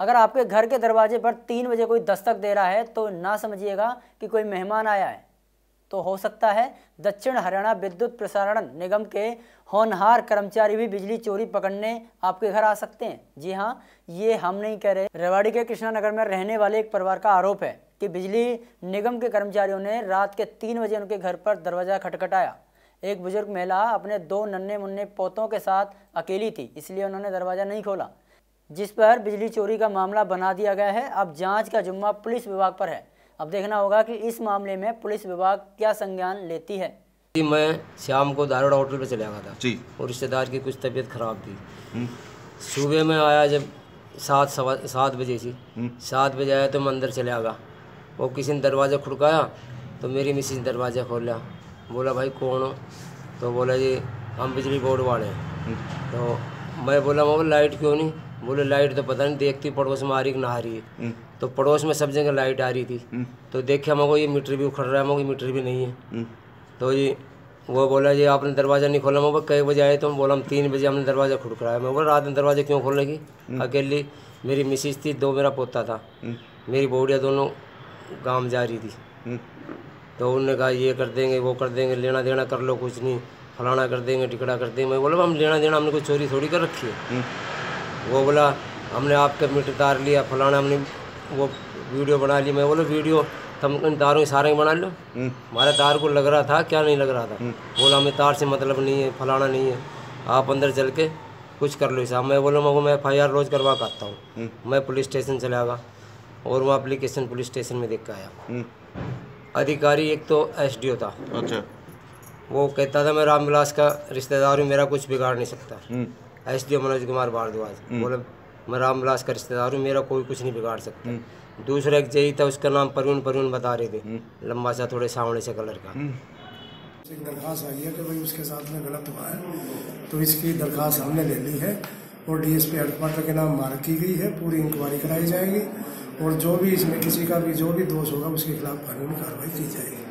अगर आपके घर के दरवाजे पर तीन बजे कोई दस्तक दे रहा है तो ना समझिएगा कि कोई मेहमान आया है। तो हो सकता है दक्षिण हरियाणा विद्युत प्रसारण निगम के होनहार कर्मचारी भी बिजली चोरी पकड़ने आपके घर आ सकते हैं। जी हाँ ये हम नहीं कह रहे। रेवाड़ी के कृष्णानगर में रहने वाले एक परिवार का आरोप है कि बिजली निगम के कर्मचारियों ने रात के तीन बजे उनके घर पर दरवाज़ा खटखटाया। एक बुज़ुर्ग महिला अपने दो नन्हे मुन्ने पोतों के साथ अकेली थी, इसलिए उन्होंने दरवाज़ा नहीं खोला। जिस पर बिजली चोरी का मामला बना दिया गया है अब जाँच का जुम्मा पुलिस विभाग पर है। अब देखना होगा कि इस मामले में पुलिस विभाग क्या संज्ञान लेती है। जी मैं शाम को धारवाड़ा होटल पे चला गया था। जी। और रिश्तेदार की कुछ तबीयत खराब थी। सुबह में आया जब सात सवा सात बजे से। सात बजे आया तो मैं अंदर चला गया। वो किसी ने दरवाज़ा खुड़काया तो मेरी मिसिस ने दरवाज़ा खोला। बोला भाई कौन हो? तो बोला जी हम बिजली बोर्ड वाले हैं। तो मैं बोला मैं लाइट क्यों नहीं? बोले लाइट तो पता नहीं देखती पड़ोस में आ रही कि ना आ रही है। तो पड़ोस में सब जगह लाइट आ रही थी। तो देखे मको ये मीटर भी उखड़ रहा है मको ये मीटर भी नहीं है। तो जी वो बोला जी आपने दरवाज़ा नहीं खोला? मैं कई बजे आए तो? बोला हम तीन बजे हमने दरवाज़ा खड़काया मैं बोला रात में दरवाज़ा क्यों खोलेगी? अकेली मेरी मिसिस थी दो मेरा पोता था। मेरी बोड़िया दोनों गाँव जा रही थी। तो उन्होंने कहा ये कर देंगे वो कर देंगे लेना देना कर लो कुछ नहीं फलाना कर देंगे टिकड़ा कर देंगे। मैं बोला हम लेना देना हमने कोई चोरी थोड़ी कर रखी है? वो बोला हमने आपका मीटर तार लिया फलाना हमने वो वीडियो बना ली। मैं बोला वीडियो तुम इन तारों की सारे बना लो। हमारे तार को लग रहा था क्या नहीं लग रहा था? बोला हमें तार से मतलब नहीं है फलाना नहीं है। आप अंदर चल के कुछ कर लो साहब मैं बोला मैं एफ़ आई आर रोज़ करवा के आता हूँ। मैं पुलिस स्टेशन चला गया और वो अप्लीकेशन पुलिस स्टेशन में देख के आया। अधिकारी एक तो एस डी ओ था। अच्छा। वो कहता था मैं रामविलास का रिश्तेदार हूँ मेरा कुछ बिगाड़ नहीं सकता। S D O Manoj Kumar Bhardwaj बोले मैं रामविलास का रिश्तेदार हूँ मेरा कोई कुछ नहीं बिगाड़ सकता। दूसरा एक जई था उसका नाम परवीन परवीन बता रहे थे। लंबा सा थोड़े सावणे से कलर का। एक दरखास्त आई है कि भाई उसके साथ में गलत हुआ है तो इसकी दरखास्त हमने ले ली है और डीएसपी हेडक्वार्टर के नाम मार्क की गई है पूरी इंक्वायरी कराई जाएगी और जो भी इसमें किसी का भी जो भी दोष होगा उसके खिलाफ कानूनी कार्रवाई की जाएगी।